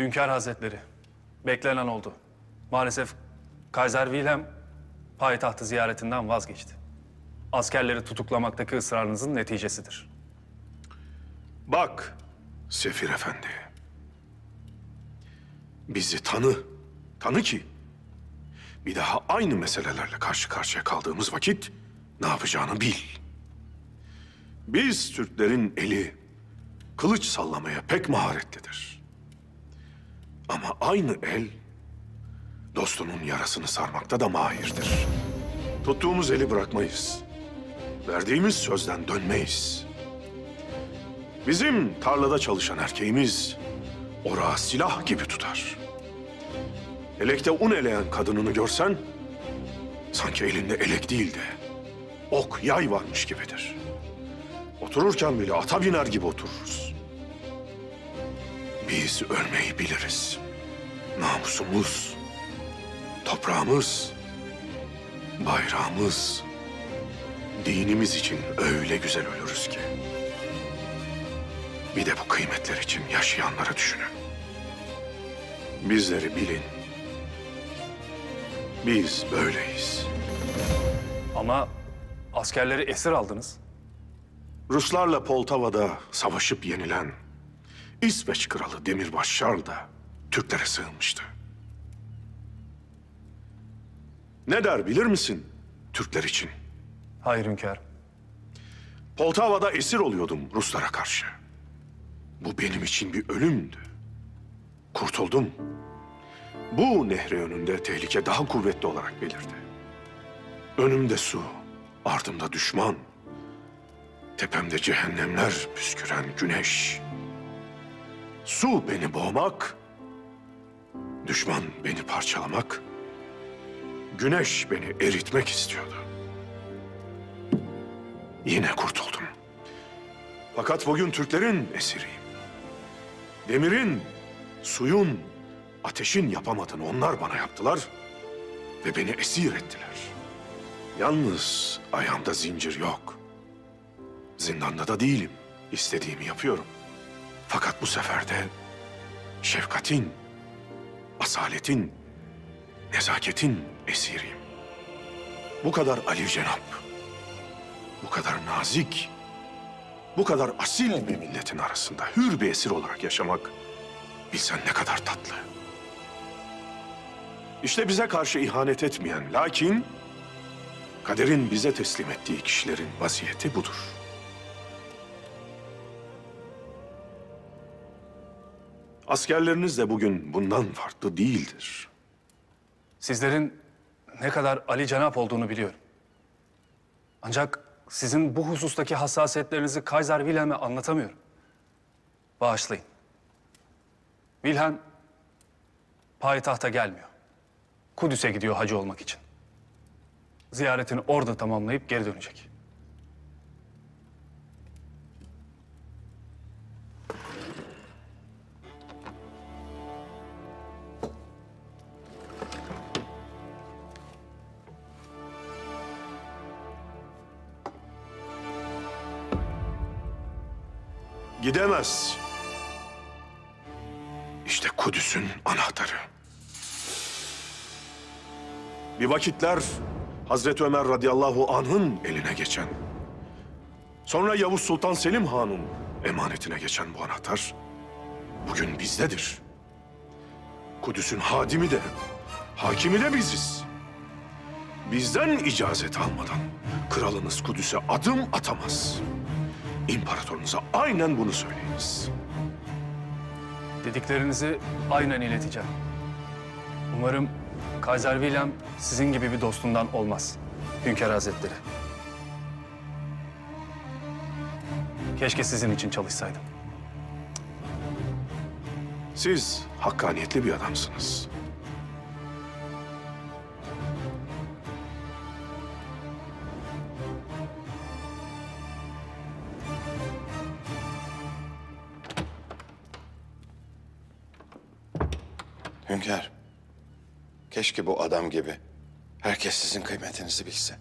Hünkâr Hazretleri, beklenen oldu. Maalesef Kaiser Wilhelm payitahtı ziyaretinden vazgeçti. Askerleri tutuklamaktaki ısrarınızın neticesidir. Bak Sefir Efendi. Bizi tanı. Tanı ki bir daha aynı meselelerle karşı karşıya kaldığımız vakit ne yapacağını bil. Biz Türklerin eli kılıç sallamaya pek maharetlidir. Ama aynı el dostunun yarasını sarmakta da mahirdir. Tuttuğumuz eli bırakmayız. Verdiğimiz sözden dönmeyiz. Bizim tarlada çalışan erkeğimiz orağı silah gibi tutar. Elekte un eleyen kadınını görsen sanki elinde elek değil de ok yay varmış gibidir. Otururken bile ata biner gibi otururuz. Biz ölmeyi biliriz. Namusumuz, toprağımız, bayrağımız, dinimiz için öyle güzel ölürüz ki. Bir de bu kıymetler için yaşayanları düşünün. Bizleri bilin. Biz böyleyiz. Ama askerleri esir aldınız. Ruslarla Poltava'da savaşıp yenilen İsveç kralı Demirbaş Şarl da Türklere sığınmıştı. Ne der bilir misin Türkler için? Hayır hünkârım. Poltava'da esir oluyordum Ruslara karşı. Bu benim için bir ölümdü. Kurtuldum. Bu nehre önünde tehlike daha kuvvetli olarak belirdi. Önümde su, ardımda düşman. Tepemde cehennemler püsküren güneş. Su beni boğmak, düşman beni parçalamak, güneş beni eritmek istiyordu. Yine kurtuldum. Fakat bugün Türklerin esiriyim. Demirin, suyun, ateşin yapamadığını onlar bana yaptılar ve beni esir ettiler. Yalnız ayağımda zincir yok. Zindanda da değilim. İstediğimi yapıyorum. Fakat bu sefer de şefkatin, asaletin, nezaketin esiriyim. Bu kadar Ali Cenap, bu kadar nazik, bu kadar asil bir milletin arasında hür bir esir olarak yaşamak bilsen ne kadar tatlı. İşte bize karşı ihanet etmeyen lakin kaderin bize teslim ettiği kişilerin vaziyeti budur. Askerleriniz de bugün bundan farklı değildir. Sizlerin ne kadar Ali Cenap olduğunu biliyorum. Ancak sizin bu husustaki hassasiyetlerinizi Kaiser Wilhelm'e anlatamıyorum. Bağışlayın. Wilhelm payitahta gelmiyor. Kudüs'e gidiyor hacı olmak için. Ziyaretini orada tamamlayıp geri dönecek. Gidemez. İşte Kudüs'ün anahtarı. Bir vakitler Hazreti Ömer radıyallahu anh'ın eline geçen, sonra Yavuz Sultan Selim Han'ın emanetine geçen bu anahtar bugün bizdedir. Kudüs'ün hadimi de, hakimi de biziz. Bizden icazet almadan kralınız Kudüs'e adım atamaz. İmparatorunuza aynen bunu söyleyiniz. Dediklerinizi aynen ileteceğim. Umarım Kaiser Wilhelm sizin gibi bir dostundan olmaz. Hünkâr Hazretleri. Keşke sizin için çalışsaydım. Siz hakkaniyetli bir adamsınız. Hünkâr, keşke bu adam gibi herkes sizin kıymetinizi bilse.